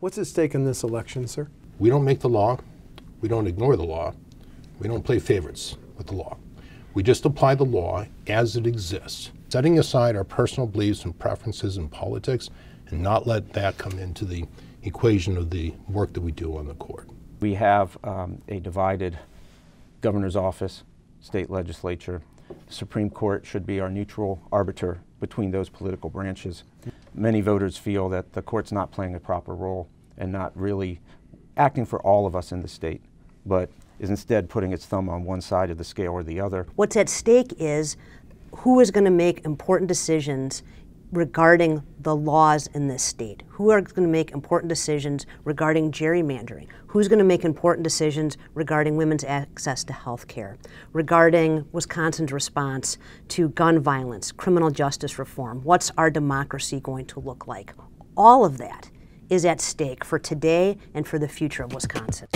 What's at stake in this election, sir? We don't make the law. We don't ignore the law. We don't play favorites with the law. We just apply the law as it exists, setting aside our personal beliefs and preferences in politics and not let that come into the equation of the work that we do on the court. We have um, a divided governor's office, state legislature. The Supreme Court should be our neutral arbiter between those political branches. Many voters feel that the court's not playing a proper role and not really acting for all of us in the state, but is instead putting its thumb on one side of the scale or the other. What's at stake is who is going to make important decisions regarding the laws in this state? Who are going to make important decisions regarding gerrymandering? Who's going to make important decisions regarding women's access to health care? Regarding Wisconsin's response to gun violence, criminal justice reform? What's our democracy going to look like? All of that is at stake for today and for the future of Wisconsin.